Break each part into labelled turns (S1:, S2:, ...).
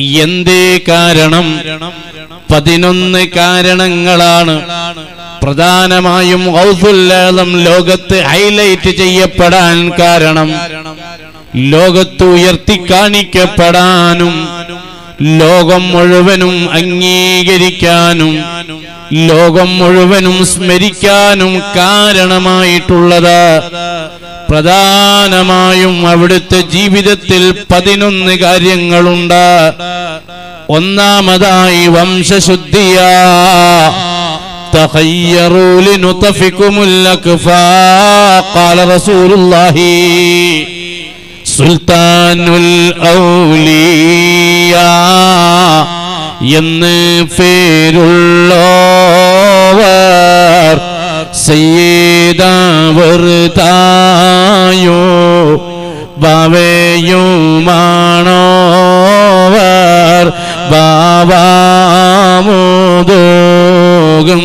S1: എന്തേ കാരണം? പതിനൊന്ന് കാരണങ്ങളാണ്. പ്രധാനമായും ഔസുല്ലാലം ലോകത്ത് ഹൈലൈറ്റ് ചെയ്യപ്പെടാൻ കാരണം. ലോകത്ത് ഉയർത്തി കാണിക്കപ്പെടാനും ലോകം മുഴുവനും അംഗീകരിക്കാനും ലോകം മുഴുവനും സ്മരിക്കാനും കാരണമായിട്ടുള്ളത് പ്രധാനമായും അവിടുത്തെ ജീവിതത്തിൽ പതിനൊന്ന് കാര്യങ്ങളുണ്ട് ഒന്നാമതായി വംശശുദ്ധിയാ تخيروا لنطفكم الأكفاء قال رسول الله സുൽത്താൻ ഔലിയ എന്ന് പേരുള്ള സയ്യിദാവർ തായോ ബാബാമോദോഗം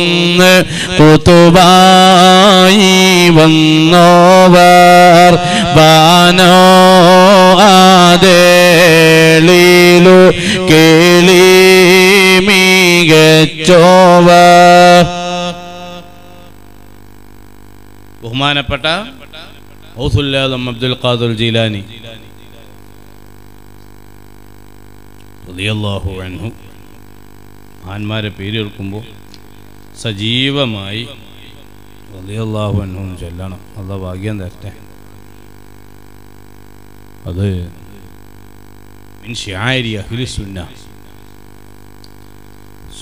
S1: കുത്തുബായി വന്നോവർ ബാനോ ആദേളിലു കേളി മികച്ചോവർ ബഹുമാനപ്പെട്ട ഔസുല്ലാദം അബ്ദുൽ ഖാദുൽ ജീലാനി റളിയല്ലാഹു അൻഹു. മഹാന്മാരെ പേര് കേൾക്കുമ്പോൾ സജീവമായി റളിയല്ലാഹു അൻഹു ചൊല്ലണം. അല്ല ഭാഗ്യം തരട്ടെ. അത് മിൻ ഷിആരി അഹ്ലി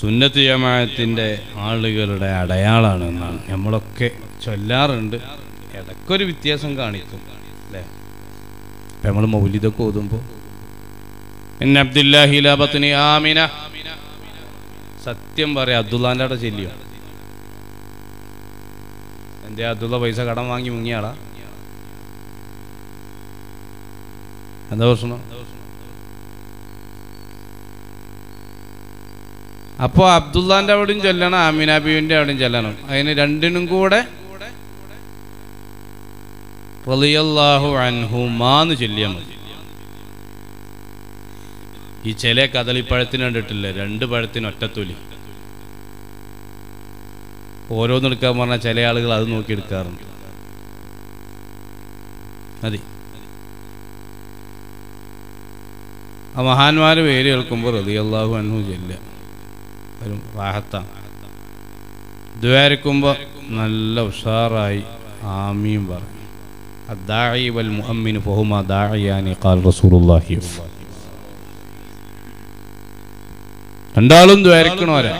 S1: സുന്നത്ത് ജമാഅത്തിന്റെ ആളുകളുടെ അടയാളാണ് എന്നാണ്. നമ്മളൊക്കെ ചൊല്ലാറുണ്ട്. ഇടയ്ക്കൊരു വ്യത്യാസം കാണിക്കും അല്ലേ? ഇപ്പം നമ്മൾ മൗലിതൊക്കെ ഓതുമ്പോൾ ആമിന. സത്യം പറയാം അബ്ദുല്ലാന്റെ അവിടെ ചെല്ലിയോ? എന്റെ അബ്ദുള്ള പൈസ കടം വാങ്ങി മുങ്ങിയാളാ? എന്താ പ്രശ്നം? അപ്പോൾ അബ്ദുല്ലാന്റെ അവിടെയും ചെല്ലണം ആമിന ബീവിന്റെ അവിടെയും ചെല്ലണം. അതിന് രണ്ടിനും കൂടെ ചൊല്ലിയാൽ ഈ ചില കദളിപ്പഴത്തിന് കണ്ടിട്ടില്ലേ? രണ്ട് പഴത്തിന് ഒറ്റത്തൊലി. ഓരോന്നെടുക്കാൻ പറഞ്ഞാൽ ചില ആളുകൾ അത് നോക്കി എടുക്കാറുണ്ട്. മതി. ആ മഹാന്മാര് പേര് കേൾക്കുമ്പോൾ റതിയല്ലാഹു അൻഹു ചെല്ലുക. ഒരു റാഹത്താണ് ദ്വാരിക്കുമ്പോൾ നല്ല ഉഷാറായി ആമീൻ പറഞ്ഞു الداعي والمؤمن فهما داعيان قال رسول الله രണ്ടാളും ദ്വാരിക്കണോരാ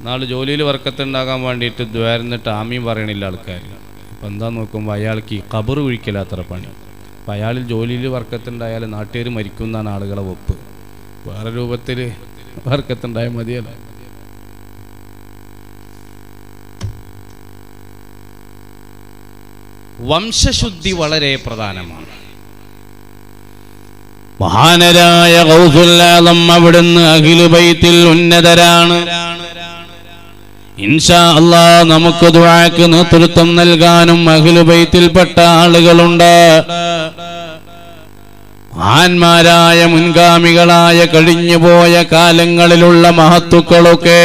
S1: നാളെ ജോലിയിൽ വർക്കത്തുണ്ടാകാൻ വേണ്ടിയിട്ട് ദ്വാരുന്നിട്ട് ആമീൻ പറയണില്ല ആൾക്കാർ അപ്പം എന്താ നോക്കുമ്പോൾ അയാൾക്ക് ഈ കബറ് കുഴിക്കലാത്ര പണി അപ്പം അയാളിൽ ജോലിയിൽ വർക്കത്തുണ്ടായാൽ നാട്ടുകാർ മരിക്കും എന്നാണ് ആളുകളെ ഒപ്പ് വേറെ രൂപത്തിൽ വർക്കത്തുണ്ടായാൽ മതിയല്ലോ. വംശശുദ്ധി വളരെ പ്രധാനമാണ്. മഹാനരായ കൗസുല്ലാദം അവിടുന്ന് അഖിലുബൈത്തിൽ ഉന്നതരാണ്. ഇൻഷാ അല്ലാ നമുക്ക് ദുആക്ക് നേതൃത്വം നൽകാനും അഖിലുബൈത്തിൽപ്പെട്ട ആളുകളുണ്ട്. മഹാന്മാരായ മുൻഗാമികളായ കഴിഞ്ഞുപോയ കാലങ്ങളിലുള്ള മഹത്തുക്കളൊക്കെ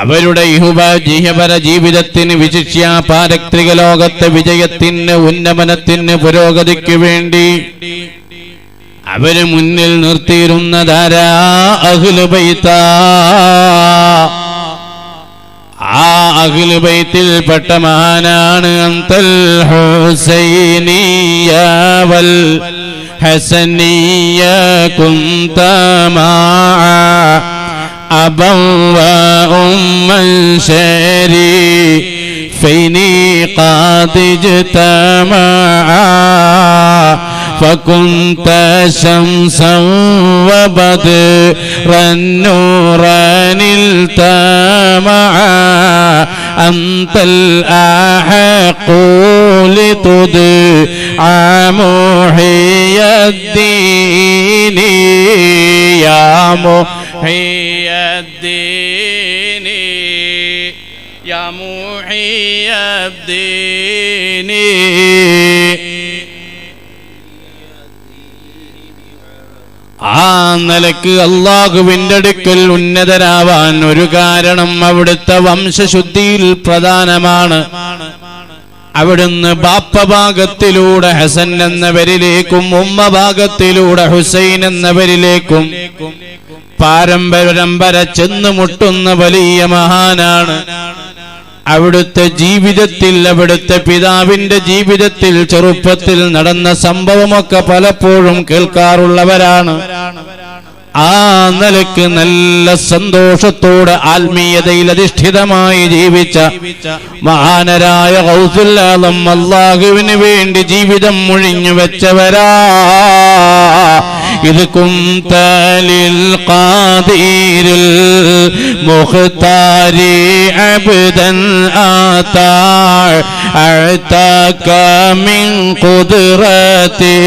S1: അവരുടെ ഇഹുബ ജീഹപര ജീവിതത്തിന് വിശിഷ്യ പാരത്രിക ലോകത്തെ വിജയത്തിന് ഉന്നമനത്തിന് പുരോഗതിക്ക് വേണ്ടി അവർ മുന്നിൽ നിർത്തിയിരുന്നതാരാ അഖിലുബൈത്ത ആ അഖിലുബൈത്തിൽപ്പെട്ട മഹാനാണ് അന്തൽ ഹുസൈനിയവൽ ഹസനിയ കുന്തമായ അബവ ഉമ്മൻ ശരി ഫൈനി കാതിജ് തമായ فكنت شمسا وبدرا نورا التمعا أنت الأحق لتدعى محي الدين. يا محي الدين. يا محي الدين. നിലയ്ക്ക് അള്ളാഹുവിന്റെ അടുക്കൽ ഉന്നതരാവാൻ ഒരു കാരണം അവിടുത്തെ വംശശുദ്ധിയിൽ പ്രധാനമാണ്. അവിടുന്ന് ബാപ്പ ഭാഗത്തിലൂടെ ഹസൻ എന്നവരിലേക്കും ഉമ്മ ഭാഗത്തിലൂടെ ഹുസൈൻ എന്നവരിലേക്കും പാരമ്പരമ്പര ചെന്നുമുട്ടുന്ന വലിയ മഹാനാണ്. അവിടുത്തെ ജീവിതത്തിൽ അവിടുത്തെ പിതാവിന്റെ ജീവിതത്തിൽ ചെറുപ്പത്തിൽ നടന്ന സംഭവമൊക്കെ പലപ്പോഴും കേൾക്കാറുള്ളവരാണ്. ആ നിലയ്ക്ക് നല്ല സന്തോഷത്തോടെ ആത്മീയതയിൽ അധിഷ്ഠിതമായി ജീവിച്ച മഹാനരായ ഹൗസുല്ലാദം അള്ളാഹുവിന് വേണ്ടി ജീവിതം മുഴിഞ്ഞു വെച്ചവരാ. ഇത് കുന്തലിൽ ഖാദീരിൽ മുഖ്താരി അബ്ദൻ ആതാ أعتاك من قدرتي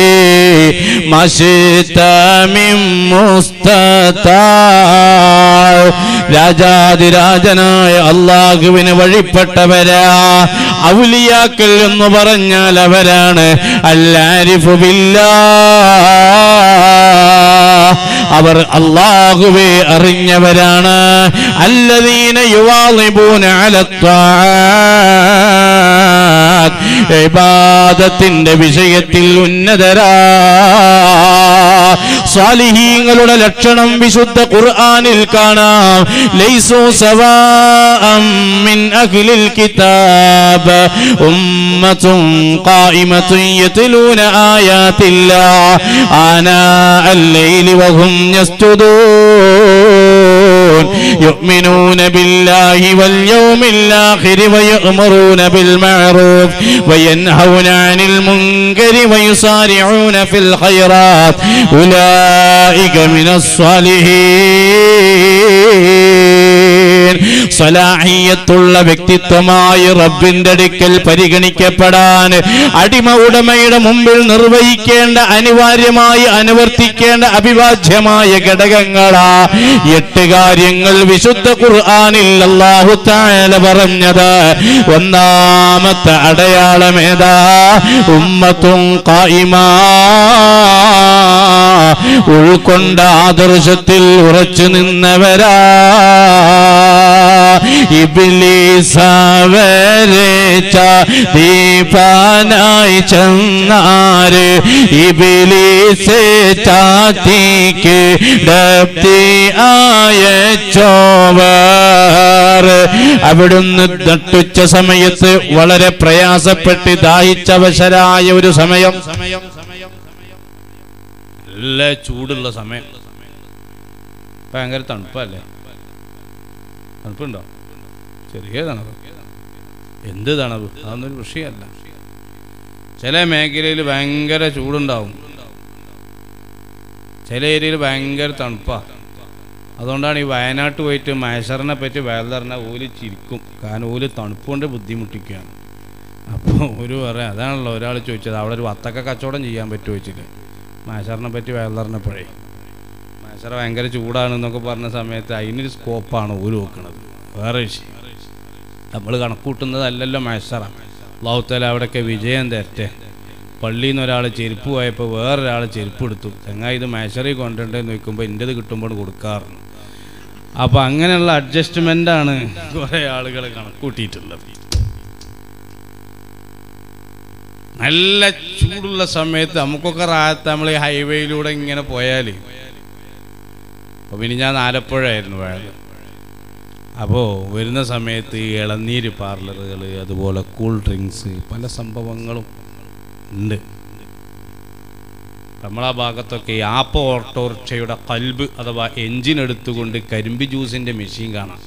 S1: ما شئت من مستطاع രാജാതിരാജനായ അള്ളാഹുവിന് വഴിപ്പെട്ടവരാ ഔലിയാക്കൾ എന്ന് പറഞ്ഞാൽ അവരാണ് അല്ലാരിഫുബില്ല അവർ അള്ളാഹുവെ അറിഞ്ഞവരാണ്. അല്ലദീന യുവാളിബൂന ഇബാദത്തിന്റെ വിഷയത്തിൽ ഉന്നതരാ. സ്വാലിഹീങ്ങളുടെ ലക്ഷണം വിശുദ്ധ ഖുർആാനിൽ കാണാം. ലൈസു സവാഅം മിൻ അഖ്ലിൽ കിതാബ്. ഉമ്മത്തും ഖായിമത്തും യത്ലൂന ആയാത്തില്ലാ ആനാ അല്ലൈലി വഹും യസ്തുദൂൻ يسجدون يؤمنون بالله واليوم الآخر ويأمرون بالمعروف وينهون عن المنكر ويسارعون في الخيرات. أولئك من الصالحين. സലാഹിയത്തുള്ള വ്യക്തിത്വമായി റബ്ബിന്റെ അടുക്കൽ പരിഗണിക്കപ്പെടാൻ അടിമ ഉടമയുടെ മുമ്പിൽ നിർവഹിക്കേണ്ട അനിവാര്യമായി അനുവർത്തിക്കേണ്ട അഭിവാജ്യമായ ഘടകങ്ങളാ എട്ട് കാര്യങ്ങൾ വിശുദ്ധ ഖുർആനിൽ അള്ളാഹു താല പറഞ്ഞത്. ഒന്നാമത്തെ അടയാളം ഏതാ? ഉമ്മത്തും ഖായിമാ. ഉൾക്കൊണ്ട ആദർശത്തിൽ ഉറച്ചു നിന്നവരാ. ഇബിലീസവരേച്ച ദീപാനായി ചെന്നാര്. ഇബിലീസെ ചാത്തിക്ക് ഡപ്തി ആയച്ചോവർ അവിടുന്ന് നട്ടുച്ച സമയത്ത് വളരെ പ്രയാസപ്പെട്ട് ദാഹിച്ചവശരായ ഒരു സമയം സമയം. നല്ല ചൂടുള്ള സമയം. ഭയങ്കര തണുപ്പല്ലേ? തണുപ്പുണ്ടോ? ചെറിയ തണുപ്പ് എന്ത് തണുപ്പ്? അതൊന്നൊരു വിഷയമല്ല. ചില മേഖലയിൽ ഭയങ്കര ചൂടുണ്ടാവും. ചില ഏരിയയിൽ ഭയങ്കര തണുപ്പാണ് അതുകൊണ്ടാണ് ഈ വയനാട്ട് പോയിട്ട് മഹേശ്വറിനെ പറ്റി വേലറിഞ്ഞ ഓൽ ചിരിക്കും. കാരണം ഓൽ തണുപ്പ് കൊണ്ട് ബുദ്ധിമുട്ടിക്കുകയാണ്. അപ്പോൾ ഒരു പറയാം അതാണല്ലോ ഒരാൾ ചോദിച്ചത്. അവിടെ ഒരു വത്തക്ക കച്ചവടം ചെയ്യാൻ പറ്റുമോ വെച്ചിട്ട് മഹേശ്വറിനെ പറ്റി വേലറിഞ്ഞപ്പോഴേ മഹേശ്വറ ഭയങ്കര ചൂടാണെന്നൊക്കെ പറഞ്ഞ സമയത്ത് അതിനൊരു സ്കോപ്പാണ് ഓര് നോക്കുന്നത് വേറെ വിഷയം. നമ്മൾ കണക്കൂട്ടുന്നതല്ലല്ലോ മഹേശ്വറ അള്ളാഹുത്തല അവിടെയൊക്കെ വിജയം തരട്ടെ. പള്ളിയിൽ നിന്ന് ഒരാൾ ചെരുപ്പ് പോയപ്പോൾ വേറൊരാൾ ചെരുപ്പ് എടുത്തു. തെങ്ങാ ഇത് മേശറി കൊണ്ടുണ്ടെന്ന് നോക്കുമ്പോൾ എന്റെത് കിട്ടുമ്പോൾ കൊടുക്കാറുണ്ട് അപ്പോൾ അങ്ങനെയുള്ള അഡ്ജസ്റ്റ്മെന്റാണ് കുറേ ആളുകൾ കണക്കൂട്ടിയിട്ടുള്ളത്. നല്ല ചൂടുള്ള സമയത്ത് നമുക്കൊക്കെ റാത്ത് നമ്മൾ ഈ ഹൈവേയിലൂടെ ഇങ്ങനെ പോയാൽ അപ്പോൾ പിന്നെ ഞാൻ ആലപ്പുഴയായിരുന്നു പോയത് അപ്പോൾ വരുന്ന സമയത്ത് ഈ ഇളനീര് പാർലറുകൾ അതുപോലെ കൂൾ ഡ്രിങ്ക്സ് പല സംഭവങ്ങളും ഉണ്ട്. നമ്മളാ ഭാഗത്തൊക്കെ ആപ്പ ഓട്ടോറിക്ഷയുടെ കൽബ് അഥവാ എഞ്ചിൻ എടുത്തുകൊണ്ട് കരിമ്പി ജ്യൂസിന്റെ മെഷീൻ കാണാം.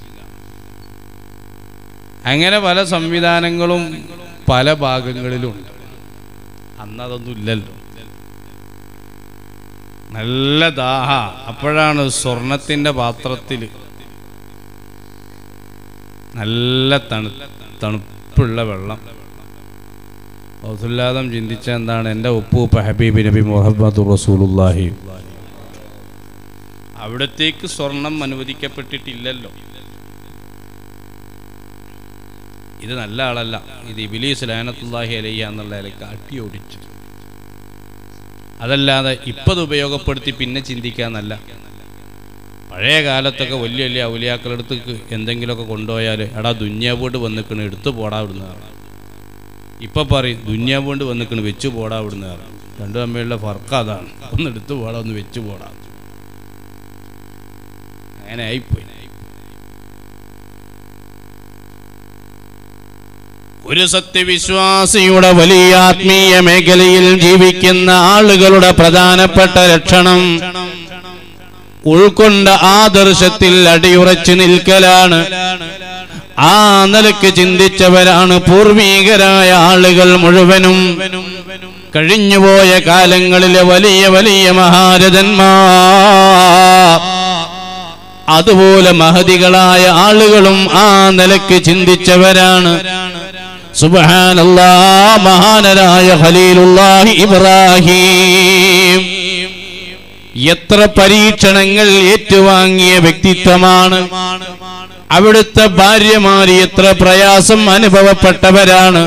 S1: അങ്ങനെ പല സംവിധാനങ്ങളും പല ഭാഗങ്ങളിലും ഉണ്ട്. അന്നതൊന്നും ഇല്ലല്ലോ. നല്ല ദാഹ. അപ്പോഴാണ് സ്വർണത്തിന്റെ പാത്രത്തിൽ നല്ല തണു തണുപ്പുള്ള വെള്ളം. ഔസുല്ലാദം ചിന്തിച്ച എന്താണ്? എന്റെ ഉപ്പൂപ്പ ഹബീബി നബി മുഹമ്മദ് റസൂലുല്ലാഹി അവിടത്തേക്ക് സ്വർണം അനുവദിക്കപ്പെട്ടിട്ടില്ലല്ലോ. ഇത് നല്ല ആളല്ല. ഇത് ഇബിലീസ് ലാനത്തുല്ലാഹി അലയ്യ എന്നുള്ള നിലയ്ക്ക് അട്ടി ഓടിച്ചു അതല്ലാതെ ഇപ്പത് ഉപയോഗപ്പെടുത്തി പിന്നെ ചിന്തിക്കാന്നല്ല. പഴയ കാലത്തൊക്കെ വലിയ വലിയ ഔലിയാക്കളടുത്ത് എന്തെങ്കിലുമൊക്കെ കൊണ്ടുപോയാൽ എടാ ദുന്യാവോട്ട് വന്നിക്കണ് എടുത്തു പോടാ ഇവിടുന്ന് ഇപ്പം പറയും ദുന്യാവോണ്ട് വന്നിക്കണ് വെച്ചു പോടാ ഇവിടുന്ന് രണ്ടു തമ്മിലുള്ള ഫർക്ക് അതാണ്. ഒന്ന് എടുത്തു പോടാ ഒന്ന് വെച്ചു പോടാ. അങ്ങനെ ആയിപ്പോയി ഒരു സത്യവിശ്വാസിയുടെ വലിയ ആത്മീയ മേഖലയിൽ ജീവിക്കുന്ന ആളുകളുടെ പ്രധാനപ്പെട്ട ലക്ഷണം ഉൾക്കൊണ്ട ആദർശത്തിൽ അടിയുറച്ചു നിൽക്കലാണ്. ആ നിലയ്ക്ക് ചിന്തിച്ചവരാണ് പൂർവീകരായ ആളുകൾ മുഴുവനും. കഴിഞ്ഞുപോയ കാലങ്ങളിലെ വലിയ വലിയ മഹാരഥന്മാർ. അതുപോലെ മഹതികളായ ആളുകളും ആ നിലയ്ക്ക് ചിന്തിച്ചവരാണ്. സുബഹാനല്ലാ മഹാനരായ ഖലീലുല്ലാഹി ഇബ്രാഹിം. എത്ര പരീക്ഷണങ്ങൾ ഏറ്റുവാങ്ങിയ വ്യക്തിത്വമാണ്. അവിടുത്തെ ഭാര്യമാര് എത്ര പ്രയാസം അനുഭവപ്പെട്ടവരാണ്.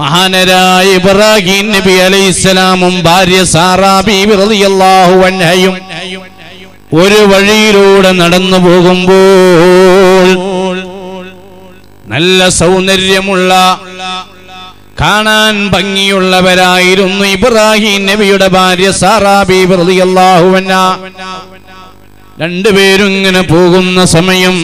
S1: മഹാനരായ ഇബ്രാഹിം നബി അലൈഹിസ്സലാമും ഭാര്യ സാറാ ബീബി റളിയല്ലാഹു അൻഹയും ഒരു വഴിയിലൂടെ നടന്നു പോകുമ്പോൾ നല്ല സൗന്ദര്യമുള്ള കാണാൻ ഭംഗിയുള്ളവരായിരുന്നു ഇബ്രാഹിം നബിയുടെ ഭാര്യ സാറാബി പ്രതിയല്ലാഹുവന്ന രണ്ടുപേരും ഇങ്ങനെ പോകുന്ന സമയം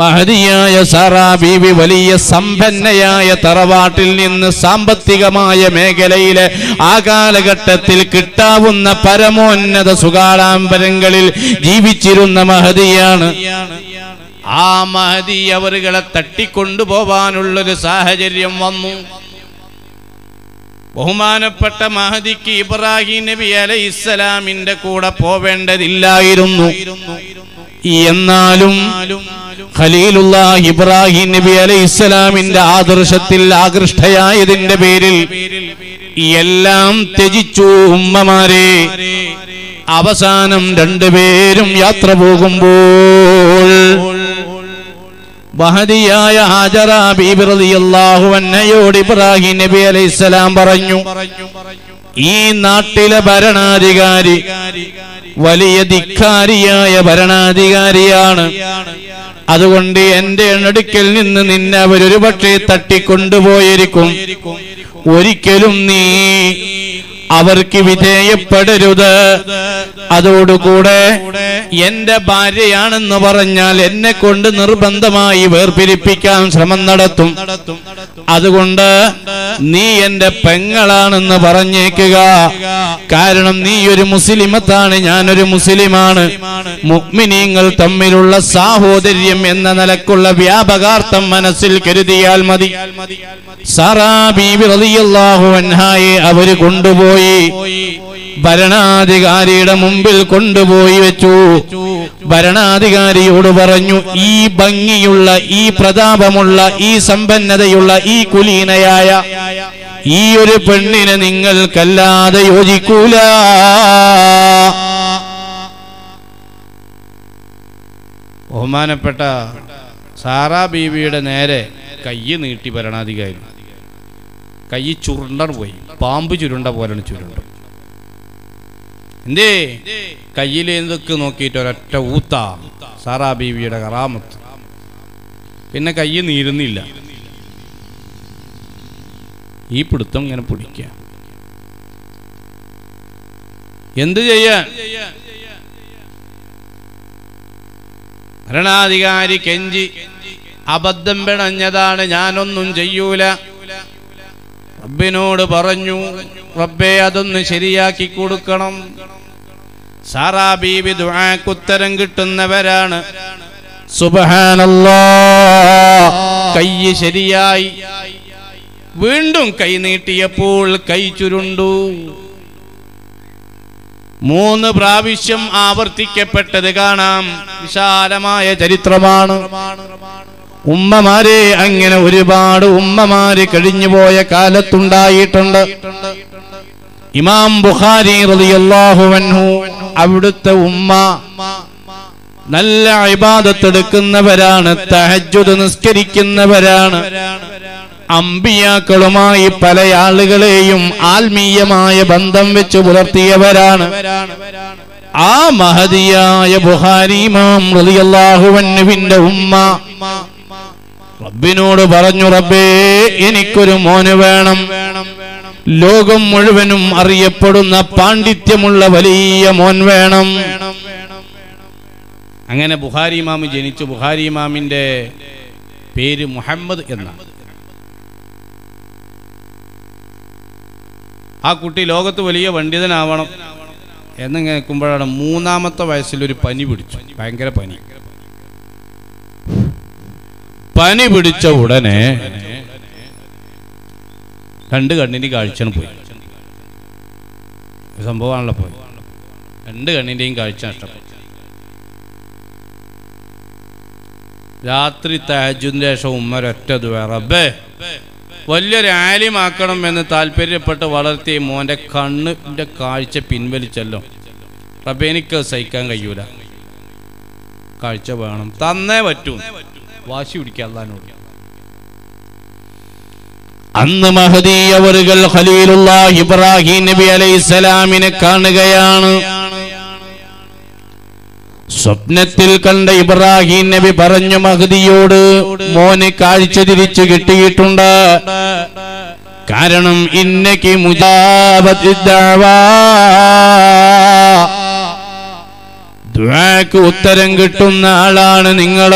S1: മഹതിയായ സാറാ ബി വലിയ സമ്പന്നയായ തറവാട്ടിൽ നിന്ന് സാമ്പത്തികമായ മേഖലയിലെ ആ കാലഘട്ടത്തിൽ കിട്ടാവുന്ന പരമോന്നത സുഖാഡാംബരങ്ങളിൽ ജീവിച്ചിരുന്ന മഹതിയാണ്. ആ മഹതി അവരുകളെ തട്ടിക്കൊണ്ടുപോവാനുള്ളൊരു സാഹചര്യം വന്നു. ബഹുമാനപ്പെട്ട മഹദിക്ക് ഇബ്രാഹിം നബി അലൈഹി ഇസ്ലാമിന്റെ കൂടെ പോവേണ്ടതില്ലായിരുന്നു. എന്നാലും ഖലീലുള്ള ഇബ്രാഹിം നബി അലൈഹി ഇസ്ലാമിന്റെ ആദർശത്തിൽ ആകൃഷ്ടയായതിന്റെ പേരിൽ എല്ലാം ത്യജിച്ചു ഉമ്മമാരെ. അവസാനം രണ്ടുപേരും യാത്ര പോകുമ്പോൾ മഹതിയായ ഹാജറ ബീബി റളിയല്ലാഹു അൻഹയോട് ഇബ്രാഹിം നബി അലൈഹിസ്സലാം പറഞ്ഞു ഈ നാട്ടിലെ ഭരണാധികാരി വലിയ ധിക്കാരിയായ ഭരണാധികാരിയാണ്. അതുകൊണ്ട് എന്റെ എണ്ണടുക്കൽ നിന്ന് നിന്നെ അവരൊരു പക്ഷേ തട്ടിക്കൊണ്ടുപോയിരിക്കും. ഒരിക്കലും നീ അവർക്ക് വിധേയപ്പെടരുത്. അതോടുകൂടെ എന്റെ ഭാര്യയാണെന്ന് പറഞ്ഞാൽ എന്നെ കൊണ്ട് നിർബന്ധമായി വേർപിരിപ്പിക്കാൻ ശ്രമം നടത്തും. അതുകൊണ്ട് നീ എന്റെ പെങ്ങളാണെന്ന് പറഞ്ഞേക്കുക. കാരണം നീ ഒരു മുസ്ലിമത്താണ് ഞാനൊരു മുസ്ലിമാണ്. മുക്മിനീങ്ങൾ തമ്മിലുള്ള സാഹോദര്യം എന്ന നിലക്കുള്ള വ്യാപകാർത്ഥം മനസ്സിൽ കരുതിയാൽ മതി. സാറാ ബീബി അൻഹായെ അവർ കൊണ്ടുപോയി ഭരണാധികാരിയുടെ മുമ്പിൽ കൊണ്ടുപോയി വെച്ചു. ഭരണാധികാരിയോട് പറഞ്ഞു ഈ ഭംഗിയുള്ള ഈ പ്രതാപമുള്ള ഈ സമ്പന്നതയുള്ള ഈ കുലീനയായ ഈ ഒരു പെണ്ണിനെ നിങ്ങൾക്കല്ലാതെ യോജിക്കൂല. ബഹുമാനപ്പെട്ട സാറാ ബീവിയുടെ നേരെ കയ്യ് നീട്ടി ഭരണാധികാരി. കൈ ചുരുണ്ടർ പോയി. പാമ്പ് ചുരുണ്ട പോലെയാണ് ചുരുണ്ട. എന്തേ? കയ്യിൽ എന്തൊക്കെ നോക്കിയിട്ട് ഒരൊറ്റ ഊത്ത സാറാ ബീവിയുടെ കറാമത്ത്. പിന്നെ കയ്യിൽ നീരുന്നില്ല. ഈ പിടുത്തം ഇങ്ങനെ പിടിക്ക എന്ത് ചെയ്യാൻ? ഭരണാധികാരി കെഞ്ചി അബദ്ധം പിണഞ്ഞതാണ് ഞാനൊന്നും ചെയ്യൂല. റബ്ബിനോട് പറഞ്ഞു റബ്ബെ അതൊന്ന് ശരിയാക്കി കൊടുക്കണം. സാറാ ബീബി ദുആക്കുത്തരം കിട്ടുന്നവരാണ്. സുബ്ഹാനല്ലാ കൈ ശരിയായി. വീണ്ടും കൈ നീട്ടിയപ്പോൾ കൈ ചുരുണ്ടു. മൂന്ന് പ്രാവശ്യം ആവർത്തിക്കപ്പെട്ടത് കാണാം. വിശാലമായ ചരിത്രമാണ്. ഉമ്മമാരെ അങ്ങനെ ഒരുപാട് ഉമ്മമാര് കഴിഞ്ഞുപോയ കാലത്തുണ്ടായിട്ടുണ്ട്. ഇമാം ബുഖാരി റളിയല്ലാഹു അൻഹു അവിടുത്തെ ഉമ്മ നല്ല ഇബാദത്തെടുക്കുന്നവരാണ് തഹജുദ് നിസ്കരിക്കുന്നവരാണ്. അമ്പിയാക്കളുമായി പല ആളുകളെയും ആത്മീയമായ ബന്ധം വെച്ച് പുലർത്തിയവരാണ്. ആ മഹതിയായ ബുഹാരി മാം റളിയല്ലാഹുവിന്റെ ഉമ്മ റബ്ബിനോട് പറഞ്ഞു റബ്ബേ എനിക്കൊരു മോന് വേണം. ലോകം മുഴുവനും അറിയപ്പെടുന്ന പാണ്ഡിത്യമുള്ള വലിയ മോൻ വേണം. അങ്ങനെ ബുഹാരി ഇമാം ജനിച്ചു. ബുഹാരി ഇമാമിന്റെ പേര് മുഹമ്മദ് എന്നാണ്. ആ കുട്ടി ലോകത്ത് വലിയ പണ്ഡിതനാവണം എന്ന് കേൾക്കുമ്പോഴാണ് മൂന്നാമത്തെ വയസ്സിൽ ഒരു പനി പിടിച്ചു. ഭയങ്കര പനി. പനി പിടിച്ച ഉടനെ രണ്ട് കണ്ണിന്റെ കാഴ്ചയാണ് പോയി. സംഭവമാണല്ലോ പോയി. രണ്ട് കണ്ണിന്റെയും കാഴ്ച നഷ്ടപ്പെട്ടു. രാത്രി തഹജുദിന് ശേഷം ഉമ്മരൊറ്റ ദുആ, റബ്ബേ വലിയൊരു ആലിമാക്കണം എന്ന് താല്പര്യപ്പെട്ട് വളർത്തിയ മോന്റെ കണ്ണിന്റെ കാഴ്ച പിൻവലിച്ചല്ലോ. റബ്ബെ എനിക്ക് സഹിക്കാൻ കഴിയൂല. കാഴ്ച വേണം. തന്നേ പറ്റൂ. വാശി പിടിക്കുക അള്ളഹാനോട് അന്ന് മഹദി അവറുകൾ ഖലീലുള്ള ഇബ്രാഹിം നബി അലൈഹിസ്സലാമിനെ കാണുകയാണ്. സ്വപ്നത്തിൽ കണ്ട ഇബ്രാഹിം നബി പറഞ്ഞു മഹദിയോട് മോന് കാഴ്ച തിരിച്ചു കിട്ടിയിട്ടുണ്ട്. കാരണം ഇന്നക്ക് മുജാബത്ത് ഉത്തരം കിട്ടുന്ന ആളാണ് നിങ്ങൾ.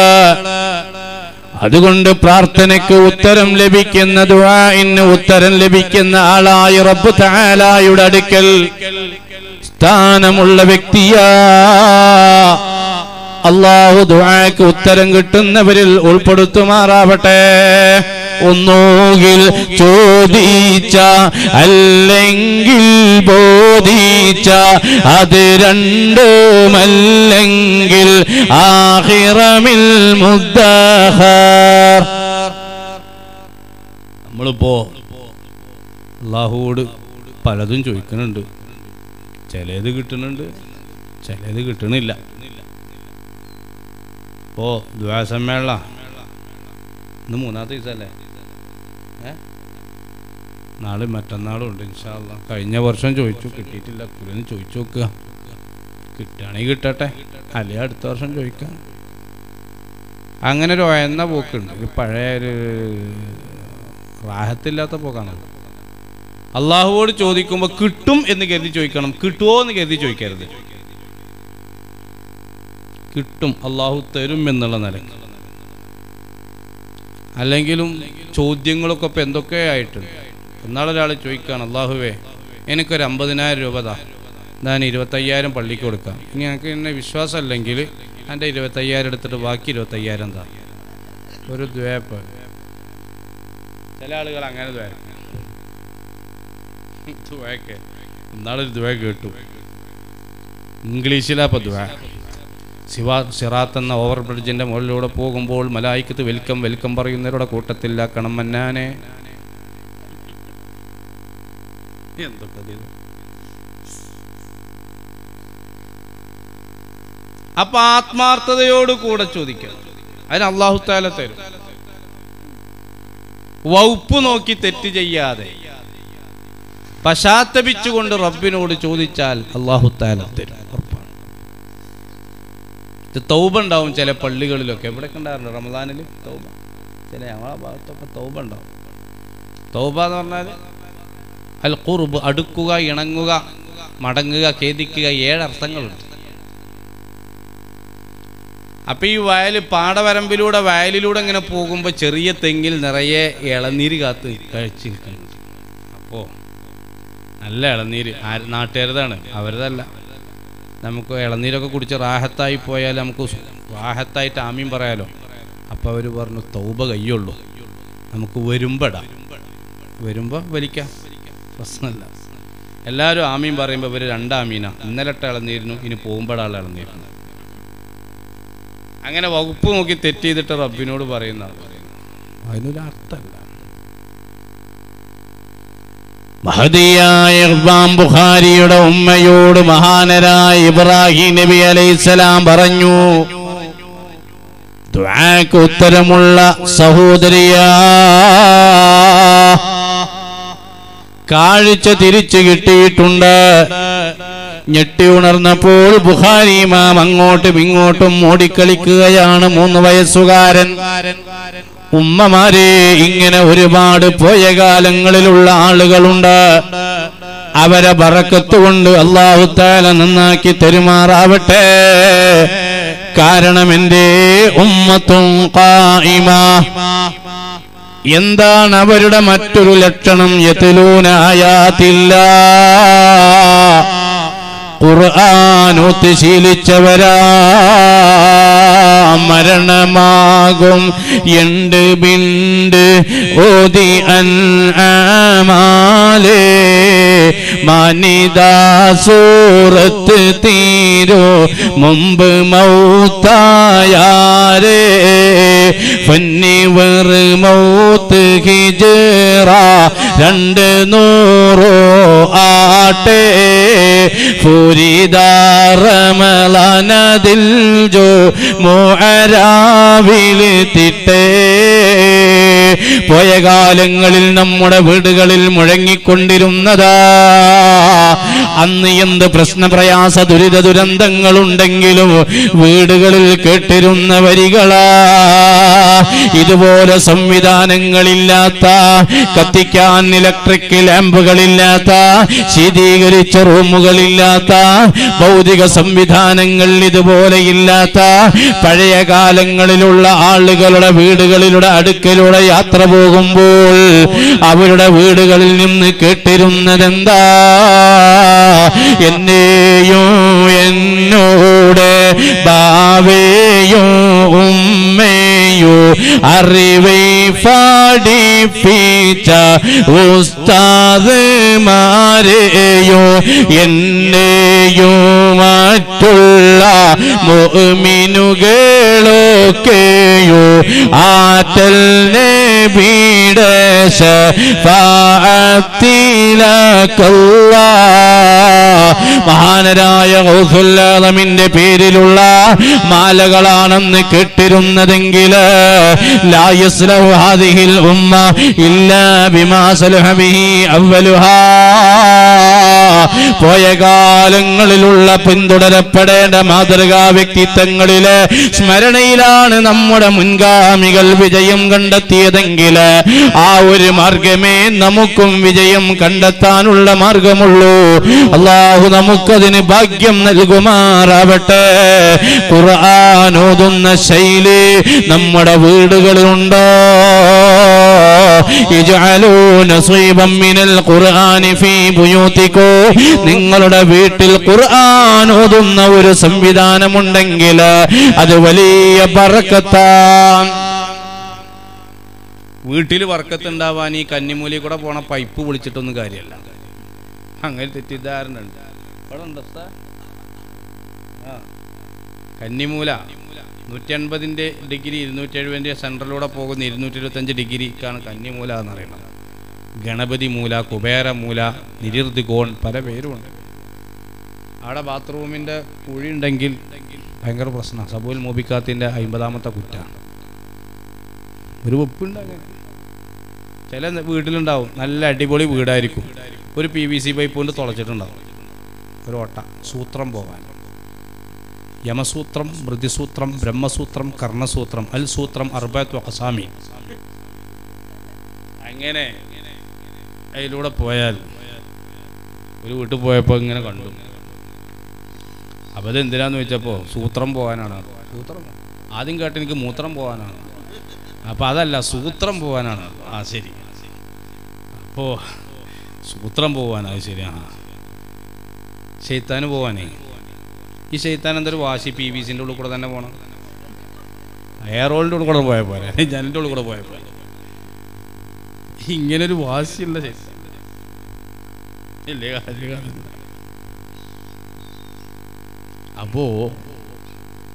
S1: അതുകൊണ്ട് പ്രാർത്ഥനയ്ക്ക് ഉത്തരം ലഭിക്കുന്ന ദുആഇന് ഉത്തരം ലഭിക്കുന്ന ആളായി റബ്ബ് തആലായുടെ അടുക്കൽ സ്ഥാനമുള്ള വ്യക്തിയാ. അള്ളാഹു ദുആക്ക് ഉത്തരം കിട്ടുന്നവരിൽ ഉൾപ്പെടുത്തുമാറാവട്ടെ. ഒന്നുകിൽ ചോദിച്ച അല്ലെങ്കിൽ ബോധിച്ച അത് രണ്ടുമല്ലെങ്കിൽ ആഹിറമിൽ മുദ്ദഹർ. നമ്മളിപ്പോ അള്ളാഹുവോട് പലതും ചോദിക്കുന്നുണ്ട്. ചിലത് കിട്ടുന്നുണ്ട് ചിലത് കിട്ടണില്ല. ഓ ദ്വാസമ്മേള ഇന്ന് മൂന്നാമത്തെ ദിവസമല്ലേ? നാളെ മറ്റന്നാളും ഉണ്ട് ഇൻഷാല്ല കഴിഞ്ഞ വർഷം ചോദിച്ചു കിട്ടിയിട്ടില്ല. കുലിന് ചോദിച്ചു നോക്കുക. കിട്ടുകയാണെങ്കിൽ കിട്ടട്ടെ. അല്ലെ അടുത്ത വർഷം ചോദിക്കാം. അങ്ങനെ ഒരു ഒയന്ന പോക്കുണ്ട്. ഒരു പഴയ ഒരു റാഹത്തില്ലാത്ത പോക്കാണ്. അള്ളാഹുവോട് ചോദിക്കുമ്പോൾ കിട്ടും എന്ന് കരുതി ചോദിക്കണം. കിട്ടുമോ എന്ന് കരുതി ചോദിക്കരുത്. കിട്ടും. അള്ളാഹു തരും എന്നുള്ള നിലയ്ക്ക് അല്ലെങ്കിലും ചോദ്യങ്ങളൊക്കെ ഇപ്പം എന്തൊക്കെ ആയിട്ടുണ്ട്? എന്നാളൊരാൾ ചോദിക്കുകയാണ് അള്ളാഹുവേ എനിക്കൊരു അമ്പതിനായിരം രൂപ താ. ഞാൻ ഇരുപത്തയ്യായിരം പള്ളിക്ക് കൊടുക്കാം. ഇനി എനിക്ക് എന്നെ വിശ്വാസം അല്ലെങ്കിൽ എന്റെ ഇരുപത്തയ്യായിരം എടുത്തിട്ട് ബാക്കി ഇരുപത്തയ്യായിരം താ. ഒരു ദ്വേപ്പ്. ചില ആളുകൾ അങ്ങനെ ദ്വേക്കും. എന്നാളൊരു ദ്വേ കേട്ടു. ഇംഗ്ലീഷിലാ ഇപ്പൊ ദ്വേ. സിവാ സിറാത്ത് എന്ന ഓവർ ബ്രിഡ്ജിന്റെ മുകളിലൂടെ പോകുമ്പോൾ മലായിക്കത്ത് വെൽക്കം വെൽക്കം പറയുന്നവരുടെ കൂട്ടത്തിലാക്കണം മന്നാനെ. എന്തൊക്കെ? അപ്പൊ ആത്മാർത്ഥതയോട് കൂടെ ചോദിക്കണം അതിന് അള്ളാഹു താല തരും. വകുപ്പ് നോക്കി തെറ്റ് ചെയ്യാതെ. പശ്ചാത്തപിച്ചുകൊണ്ട് റബ്ബിനോട് ചോദിച്ചാൽ അള്ളാഹു താല തരും. ഇത് തൗബ ഉണ്ടാവും ചില പള്ളികളിലൊക്കെ. എവിടെ ഉണ്ടായിരുന്നു? റമദാനിൽ തൗബ. ചില ഞങ്ങളെ ഭാഗത്തൊക്കെ തൗബ ഉണ്ടാവും. തൗബ എന്ന് പറഞ്ഞാൽ അൽ കുറുബ് അടുക്കുക ഇണങ്ങുക മടങ്ങുക ഖേദിക്കുക ഏഴർത്ഥങ്ങളുണ്ട് അപ്പൊ ഈ വയൽ പാടവരമ്പിലൂടെ വയലിലൂടെ ഇങ്ങനെ പോകുമ്പോൾ ചെറിയ തെങ്ങിൽ നിറയെ ഇളനീര് കാത്ത് കഴിച്ച് നിൽക്കുന്നുണ്ട് അപ്പോ നല്ല ഇളനീര്. നാട്ടുകാരതാണ്. അവരതല്ല. നമുക്ക് ഇളനീരൊക്കെ കുടിച്ച് റാഹത്തായി പോയാൽ നമുക്ക് റാഹത്തായിട്ട് ആമീൻ പറയാലോ? അപ്പോൾ അവർ പറഞ്ഞു തൗബ കയ്യുള്ളൂ. നമുക്ക് വരുമ്പടാം. വരുമ്പോൾ വലിക്കാം. പ്രശ്നമല്ല. എല്ലാവരും ആമീൻ പറയുമ്പോൾ ഇവർ രണ്ടാമീന. ഇന്നലത്തെ ഇളനീരിനും ഇനി പോകുമ്പോഴാണ് ഇളനീരിനും അങ്ങനെ വകുപ്പ് നോക്കി തെറ്റ് ചെയ്തിട്ട് റബ്ബിനോട് പറയുന്ന അതിനൊരു അർത്ഥമല്ല. മഹദിയായ ഇർബാം ബുഖാരിയുടെ ഉമ്മയോട് മഹാനരായ ഇബ്രാഹിം നബി അലൈസലാം പറഞ്ഞു ദ്വാക്ക് ഉത്തരമുള്ള സഹോദരിയാ കാഴ്ച തിരിച്ചു കിട്ടിയിട്ടുണ്ട്. ഞെട്ടി ഉണർന്നപ്പോൾ ബുഹാരി ഇമാം അങ്ങോട്ടും ഇങ്ങോട്ടും ഓടിക്കളിക്കുകയാണ് മൂന്ന് വയസ്സുകാരൻ. ഉമ്മമാരെ ഇങ്ങനെ ഒരുപാട് പോയ കാലങ്ങളിലുള്ള ആളുകളുണ്ട്. അവരെ പറക്കത്തുകൊണ്ട് അള്ളാഹുത്താല നന്നാക്കി തെരുമാറാവട്ടെ. കാരണം എന്റെ ഉമ്മത്തും എന്താണ് അവരുടെ മറ്റൊരു ലക്ഷണം? യത്തിലൂനായാത്തില്ല ഖുർആാനൊത്ത് മരണമാകും. എണ്ട് ബിണ്ട് ഓതി അൻആമാലേ മാനിതാ സൂറത്ത് തീരോ? മുമ്പ് മൗത്തായാരേ? ഫന്നിവർ മൗത്ത് ഹിജറ രണ്ട് നൂറോ ആട്ടെ? ഫുരിദാറമലനതിൽ ജോ മോഹരാവിൽ തിട്ടേ പോയ കാലങ്ങളിൽ നമ്മുടെ വീടുകളിൽ മുഴങ്ങിക്കൊണ്ടിരുന്നതാ. അന്ന് എന്ത് പ്രശ്ന പ്രയാസ ദുരിത ദുരന്തങ്ങളുണ്ടെങ്കിലും വീടുകളിൽ കേട്ടിരുന്ന വരികളാ. ഇതുപോലെ സംവിധാനങ്ങളില്ലാത്ത കത്തിക്കാൻ ഇലക്ട്രിക് ലാമ്പുകളില്ലാത്ത ശീതീകരിച്ച റൂമുകളില്ലാത്ത ഭൗതിക സംവിധാനങ്ങൾ ഇതുപോലെ ഇല്ലാത്ത പഴയ കാലങ്ങളിലുള്ള ആളുകളുടെ വീടുകളിലൂടെ അടുക്കലൂടെ യാത്ര പോകുമ്പോൾ അവരുടെ വീടുകളിൽ നിന്ന് കേട്ടിരുന്നതെന്താ? എന്നെയോ എന്നോട് ബാവേയോ ഉമ്മയോ അറിവൈ ഉസ്താദ് മാരെയോ എന്നെയോ മറ്റുള്ള മുഅ്മിനുകളൊക്കെയോ ആറ്റൽ നബിയുടെ ശഫാഅത്തിലക്കല്ലാ. മഹാനരായ ഗൗസുല്ലാദമിന്റെ പേരിലുള്ള മാലകളാണെന്ന് കെട്ടിരുന്നതെങ്കിൽ ഹാദിഹിൽ ഉമ്മ ഇല്ല ബിമാ അവലുഹ പോയ കാലങ്ങളിലുള്ള പിന്തുടരപ്പെടേണ്ട മാതൃകാ വ്യക്തിത്വങ്ങളിൽ സ്മരണയിലാണ് നമ്മുടെ മുൻഗാമികൾ വിജയം കണ്ടെത്തിയതെങ്കിൽ ആ ഒരു മാർഗമേ നമുക്കും വിജയം കണ്ടെത്താനുള്ള മാർഗമുള്ളൂ. അള്ളാഹു നമുക്കതിന് ഭാഗ്യം നൽകുമാറാവട്ടെ. ഖുർആാനോതുന്ന ശൈലി നമ്മുടെ വീടുകളിലുണ്ടോ? നിങ്ങളുടെ വീട്ടിൽ ഖുർആൻ ഓതുന്ന ഒരു സംവിധാനമുണ്ടെങ്കിൽ അത് വലിയ ബറക്കത്താണ് വീട്ടിൽ വർക്കത്തുണ്ടാവാൻ ഈ കന്നിമൂലി കൂടെ പോണ പൈപ്പ് വിളിച്ചിട്ടൊന്നും കാര്യമല്ല അങ്ങനെ തെറ്റിദ്ധാരണ ഉണ്ടോ. കന്നിമൂല. നൂറ്റി അൻപതിന്റെ ഡിഗ്രി ഇരുന്നൂറ്റി എഴുപതിന്റെ സെൻട്രലൂടെ പോകുന്ന ഇരുന്നൂറ്റി ഇരുപത്തഞ്ച് ഡിഗ്രിക്കാണ് കന്നിമൂല എന്ന് പറയുന്നത്. ഗണപതി മൂല കുബേരമൂല മൂല നിരുർദ് പല പേരുമുണ്ട് അവിടെ ബാത്റൂമിന്റെ കുഴി ഉണ്ടെങ്കിൽ ഭയങ്കര പ്രശ്നമാണ്. സബുൽ മോബിക്കാത്തിന്റെ അമ്പതാമത്തെ കുറ്റാണ്. ഒരു വെപ്പുണ്ട് ചില വീട്ടിലുണ്ടാവും. നല്ല അടിപൊളി വീടായിരിക്കും. ഒരു പി വി സി പൈപ്പ് കൊണ്ട് തുളച്ചിട്ടുണ്ടാവും. ഒരു ഓട്ട സൂത്രം പോകാൻ യമസൂത്രം മൃതിസൂത്രം ബ്രഹ്മസൂത്രം കർണസൂത്രം അൽസൂത്രം അർബത്ത് വഖസാമി അങ്ങനെ അതിലൂടെ പോയാൽ ഒരു വീട്ടിൽ പോയപ്പോൾ ഇങ്ങനെ കണ്ടു. അപ്പോൾ അത് എന്തിനാന്ന് വെച്ചപ്പോൾ സൂത്രം പോകാനാണ് സൂത്രം ആദ്യം കേട്ട് എനിക്ക് മൂത്രം പോകാനാണ് അപ്പോൾ അതല്ല സൂത്രം പോകാനാണ് ആ ശരി. അപ്പോൾ സൂത്രം പോകാനാണ് ശരി ശരിയാണ് ശൈത്താന് പോവാനേ. ഈ ശൈത്താൻ എന്തൊരു വാശി പി വി സിന്റെ ഉള്ളിൽ കൂടെ തന്നെ പോകണം എയർ റോളിന്റെ ഉള്ളിൽ കൂടെ പോയാൽ പോലെ ജനലിന്റെ ഉള്ളിൽ കൂടെ പോയാൽ പോലെ ഇങ്ങനൊരു വാശിയുള്ള അപ്പോ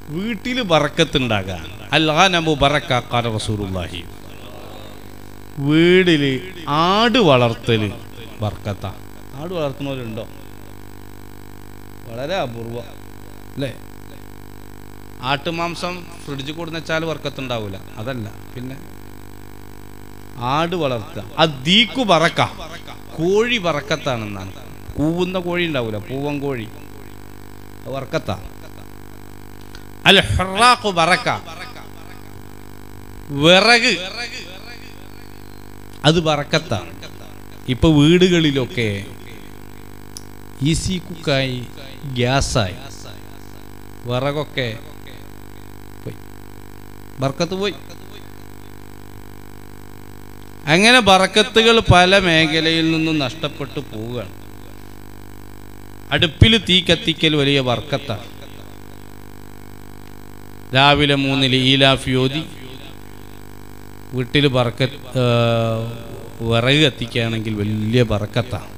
S1: വീട്ടിൽ ബറക്കത്തുണ്ടാകാൻ വീടിൽ ആട് വളർത്തൽ ബർക്കത്ത ആട് വളർത്തുന്നവരുണ്ടോ? വളരെ അപൂർവം. അല്ലേ ആട്ടുമാംസം ഫ്രിഡ്ജ് കൂടുന്ന വെച്ചാൽ വർക്കത്തുണ്ടാവില്ല അതല്ല പിന്നെ? ആട് വളർത്തുക അദീക്കു പറക്ക കോഴി പറക്കത്താണെന്നാണ് കൂവുന്ന കോഴി ഉണ്ടാവില്ല പൂവൻ കോഴി. വർക്കത്താ അൽ ഹറാഖു പറക്ക വിറക്. അത് പറക്കത്ത ഇപ്പൊ വീടുകളിലൊക്കെ ഈസി കുക്കായി ഗ്യാസായി. വിറകൊക്കെ. പോയി. ബർക്കത്ത് പോയി. അങ്ങനെ ബറക്കത്തുകൾ പല മേഖലയിൽ നിന്നും നഷ്ടപ്പെട്ടു പോവുകയാണ്. അടുപ്പിൽ തീ കത്തിക്കൽ വലിയ ബർക്കത്താണ്. രാവിലെ മൂന്നിൽ ഈലാഫ് യോതി വീട്ടിൽ ബറക്ക വിറക് കത്തിക്കുകയാണെങ്കിൽ വലിയ ബറക്കത്താണ്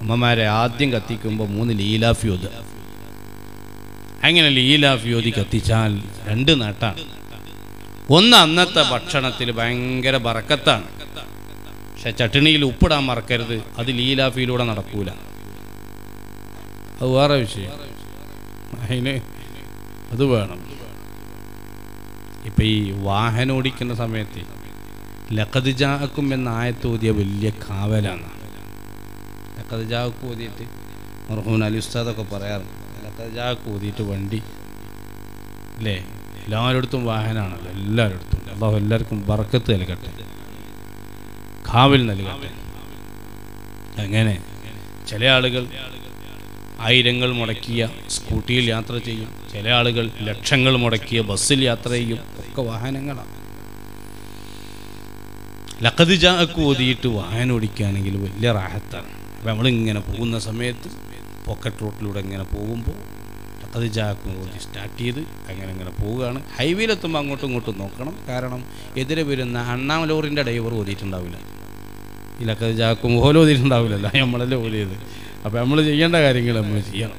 S1: അമ്മമാരെ ആദ്യം കത്തിക്കുമ്പോൾ മൂന്നിൽ ഈലാഫ് ലീലാഫിയോത് അങ്ങനെ ലീലാഫിയോതി കത്തിച്ചാൽ രണ്ട് നേട്ടാണ്. ഒന്ന് അന്നത്തെ ഭക്ഷണത്തിൽ ഭയങ്കര ബറക്കത്താണ്. പക്ഷെ ചട്ടിണിയിൽ ഉപ്പിടാൻ മറക്കരുത് അത് ലീലാഫിയിലൂടെ നടക്കൂല. അത് വേറെ വിഷയം. അതിന് അത് വേണം. ഇപ്പം ഈ വാഹനം ഓടിക്കുന്ന സമയത്ത് ലക്കതിജാക്കും ജാക്കും എന്ന ആയത്ത് ഓതിയ വലിയ കാവലാണ്. ലക്കതിജാക്കും ജാക്ക് ഓതിയിട്ട് മർഹൂൻ അലി ഉസ്താദൊക്കെ പറയാറുണ്ട്. ലഖത് കൂതിയിട്ട് വണ്ടി. അല്ലേ എല്ലാവരിടത്തും വാഹനമാണല്ലോ എല്ലാവരിടത്തും അള്ളാഹു എല്ലാവർക്കും വറക്കത്ത് നൽകട്ടെ. കാവിൽ നൽകട്ടെ. അങ്ങനെ ചില ആളുകൾ ആയിരങ്ങൾ മുടക്കിയ സ്കൂട്ടിയിൽ യാത്ര ചെയ്യും. ചില ആളുകൾ ലക്ഷങ്ങൾ മുടക്കിയ ബസ്സിൽ യാത്ര ചെയ്യും. ഒക്കെ വാഹനങ്ങളാണ്. ലക്കതിജാക്ക് ഓതിയിട്ട് വാഹനം ഓടിക്കുകയാണെങ്കിൽ വലിയ റാഹത്താണ്. അപ്പം നമ്മളിങ്ങനെ പോകുന്ന സമയത്ത് പോക്കറ്റ് റോട്ടിലൂടെ ഇങ്ങനെ പോകുമ്പോൾ അത് ജാക്കും ഓതി സ്റ്റാർട്ട് ചെയ്ത് അങ്ങനെ അങ്ങനെ പോവുകയാണ്. ഹൈവേയിലെത്തുമ്പോൾ അങ്ങോട്ടും ഇങ്ങോട്ടും നോക്കണം. കാരണം എതിരെ വരുന്ന അണ്ണാമ ലോറിന്റെ ഡ്രൈവർ ഓതിയിട്ടുണ്ടാവില്ല ഈ ലക്കത് ജാക്കും ഓല ഓതിയിട്ടുണ്ടാവില്ലല്ലോ നമ്മളല്ലേ ഓലിയത് അപ്പോൾ നമ്മൾ ചെയ്യേണ്ട കാര്യങ്ങൾ നമ്മൾ ചെയ്യണം.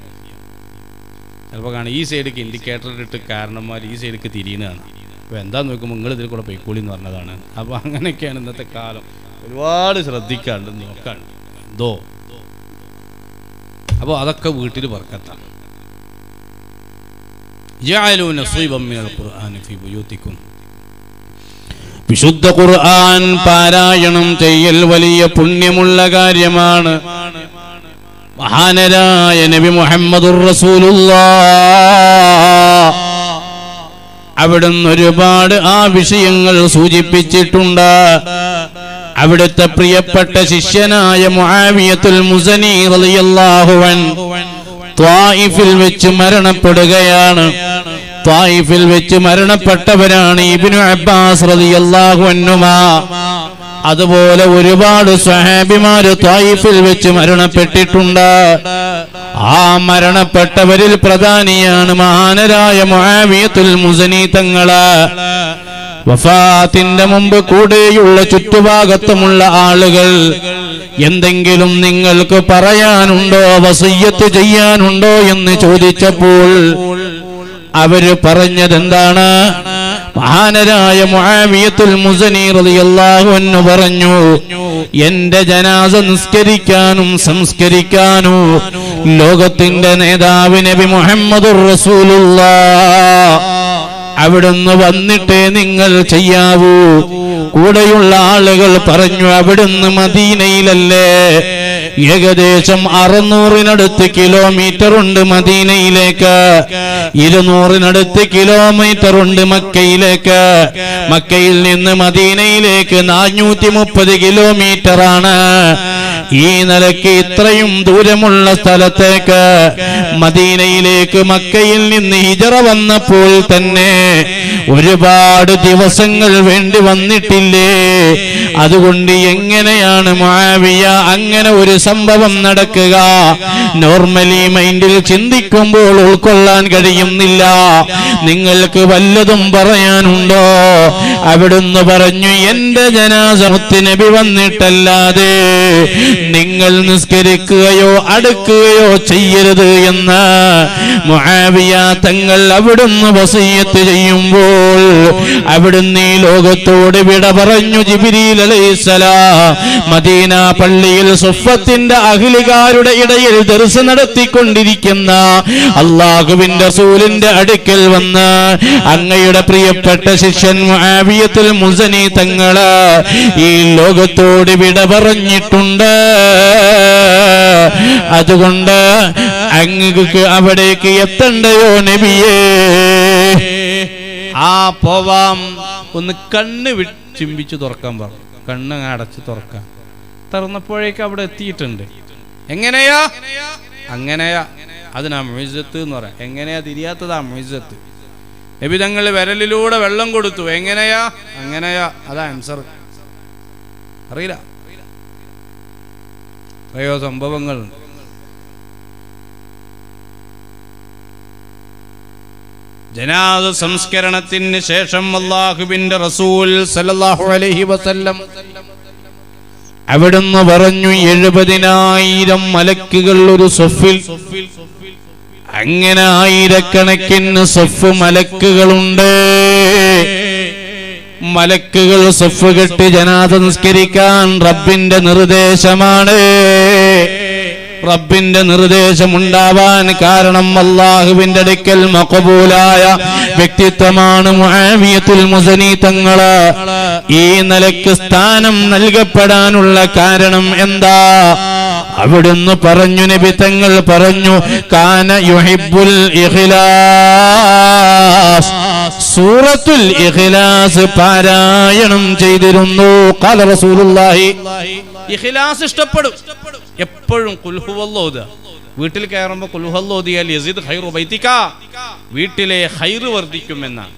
S1: ചിലപ്പോൾ കാണാം ഈ സൈഡിലേക്ക് ഇൻഡിക്കേറ്റർ ഇട്ട് കാരണന്മാർ ഈ സൈഡിലേക്ക് തിരിയുന്നതാണ്. അപ്പോൾ എന്താ നോക്കുമ്പോൾ നിങ്ങൾ ഇതിൽ കൂടെ പൊയ്ക്കോളി എന്ന് പറഞ്ഞതാണ്. അപ്പോൾ അങ്ങനെയൊക്കെയാണ് ഇന്നത്തെ കാലം. ഒരുപാട് ശ്രദ്ധിക്കാണ്ട് നോക്കാണ്ട്. എന്തോ? അപ്പോൾ അതൊക്കെ വീട്ടിൽ വർക്കത്താണ് വിശുദ്ധ ഖുർആൻ പാരായണം ചെയ്യൽ വലിയ പുണ്യമുള്ള കാര്യമാണ്. മഹാനരായ നബി മുഹമ്മദ് അവിടുന്ന് ഒരുപാട് ആ വിഷയങ്ങൾ സൂചിപ്പിച്ചിട്ടുണ്ട്. അവിടുത്തെ പ്രിയപ്പെട്ട ശിഷ്യനായ മുആവിയത്തുൽ മുസനി റളിയല്ലാഹുവൻ ത്വായിഫിൽ വെച്ച് മരണപ്പെടുകയാണ്. ത്വായിഫിൽ വെച്ച് മരണപ്പെട്ടവരാണ് ഇബ്നു അബ്ബാസ് റളിയല്ലാഹു അൻഹുമാ. അതുപോലെ ഒരുപാട് സ്വഹാബിമാര് ത്വായിഫിൽ വെച്ച് മരണപ്പെട്ടിട്ടുണ്ട്. ആ മരണപ്പെട്ടവരിൽ പ്രധാനിയാണ് മഹാനരായ മുആവിയത്തുൽ മുസനി തങ്ങൾ. വഫാത്തിന്റെ മുമ്പ് കൂടെയുള്ള ചുറ്റുഭാഗത്തുമുള്ള ആളുകൾ എന്തെങ്കിലും നിങ്ങൾക്ക് പറയാനുണ്ടോ വസയ്യത്ത് ചെയ്യാനുണ്ടോ എന്ന് ചോദിച്ചപ്പോൾ അവർ പറഞ്ഞതെന്താണ്? മഹാനരായ മുആവിയത്തുൽ മുസനി റളിയല്ലാഹു അൻഹു പറഞ്ഞു എന്റെ ജനാസ നിസ്കരിക്കാനും സംസ്കരിക്കാനും ലോകത്തിന്റെ നേതാവ് നബി മുഹമ്മദുർ റസൂലുള്ളാഹ് അവിടുന്ന് വന്നിട്ടേ നിങ്ങൾ ചെയ്യാവൂ. കൂടെയുള്ള ആളുകൾ പറഞ്ഞു അവിടുന്ന് മദീനയിലല്ലേ? ഏകദേശം അറുന്നൂറിനടുത്ത് കിലോമീറ്റർ ഉണ്ട് മദീനയിലേക്ക്. ഇരുന്നൂറിനടുത്ത് കിലോമീറ്റർ ഉണ്ട് മക്കയിലേക്ക്. മക്കയിൽ നിന്ന് മദീനയിലേക്ക് നാനൂറ്റി മുപ്പത് കിലോമീറ്റർ ആണ്. ഈ നിലയ്ക്ക് ഇത്രയും ദൂരമുള്ള സ്ഥലത്തേക്ക് മദീനയിലേക്ക് മക്കയിൽ നിന്ന് ഹിജറ വന്നപ്പോൾ തന്നെ ഒരുപാട് ദിവസങ്ങൾ വേണ്ടി വന്നിട്ടില്ലേ? അതുകൊണ്ട് എങ്ങനെയാണ് മാവിയ അങ്ങനെ ഒരു സംഭവം നടക്കുക. നോർമലി മൈൻഡിൽ ചിന്തിക്കുമ്പോൾ ഉൾക്കൊള്ളാൻ കഴിയുന്നില്ല. നിങ്ങൾക്ക് വല്ലതും പറയാനുണ്ടോ? അവിടുന്ന് പറഞ്ഞു എന്റെ ജനാസമുത്ത് നബി വന്നിട്ടല്ലാതെ നിങ്ങൾ നിസ്കരിക്കുകയോ അടുക്കുകയോ ചെയ്യരുത് എന്ന് തങ്ങൾ അവിടുന്ന് വസീയത്ത് ചെയ്യുമ്പോൾ അവിടുന്ന് ഈ ലോകത്തോട് വിട പറഞ്ഞു ജിബിരി മദീന പള്ളിയിൽ സുഫത്തിന്റെ അഖിലികാരുടെ ഇടയിൽ ദർസ് നടത്തിക്കൊണ്ടിരിക്കുന്ന അള്ളാഹുവിന്റെ സൂലിന്റെ അടുക്കൽ വന്ന് അങ്ങയുടെ പ്രിയപ്പെട്ട ശിഷ്യൻ മുആവിയത്തുൽ മുസനി തങ്ങൾ ഈ ലോകത്തോട് വിട പറഞ്ഞിട്ടുണ്ട്. അതുകൊണ്ട് അങ്ങക്ക് അവിടേക്ക് എത്തണ്ടയോ നബിയേ? ആ പോവാം. ഒന്ന് കണ്ണ് ചിമ്പിച്ച് തുറക്കാൻ പറഞ്ഞു കണ്ണ് അടച്ചു തുറക്കാൻ തുറന്നപ്പോഴേക്ക് അവിടെ എത്തിയിട്ടുണ്ട്. എങ്ങനെയാ? അങ്ങനെയാ. അതിനാ മൊയ്സത്ത് എന്ന് പറയാം. എങ്ങനെയാ തിരിയാത്തതാ മൊയ്സത്ത് നബി തങ്ങൾ വിരലിലൂടെ വെള്ളം കൊടുത്തു. എങ്ങനെയാ? അങ്ങനെയാ. അതാ ആൻസർ അറിയില്ല. എത്രയോ സംഭവങ്ങൾ. ജനാദ സംസ്കരണത്തിന് ശേഷം അള്ളാഹുബിന്റെ റസൂൽ സല്ലല്ലാഹു അലൈഹി വസല്ലം അവിടുന്ന് പറഞ്ഞു എഴുപതിനായിരം മലക്കുകൾ ഒരു സൊഫിൽ. അങ്ങനെ ആയിരക്കണക്കിന് സൊഫ് മലക്കുകളുണ്ട്. മലക്കുകൾ സൊഫ് കെട്ടി ജനാദ നിസ്കരിക്കാൻ റബ്ബിന്റെ നിർദ്ദേശമാണ്. റബ്ബിന്റെ നിർദ്ദേശം ഉണ്ടാവാൻ കാരണം അള്ളാഹുവിന്റെ അടുക്കൽ മക്കബൂലായ വ്യക്തിത്വമാണ് തങ്ങൾ. ഈ നിലയ്ക്ക് സ്ഥാനം നൽകപ്പെടാനുള്ള കാരണം എന്താ? അവിടുന്ന് പറഞ്ഞു നബി തങ്ങൾ പറഞ്ഞു കാന യുഹിബ്ബുൽ ഇഖ്ലാസ്. സൂറത്തുൽ ഇഖ്ലാസ് പാരായണം ചെയ്തിരുന്നു. ഖാല റസൂലുള്ളാഹി. ഇഖ്ലാസ് ഇഷ്ടപ്പെടും. എപ്പോഴും കുൽഹുവല്ലോദ വീട്ടിൽ കയറുമ്പോൾ കുൽഹുവല്ലോദിയാൽ യസീദ് ഖൈറു ബൈത്തിക വീട്ടിലെ ഹൈറ് വർദ്ധിക്കുമെന്നാണ്.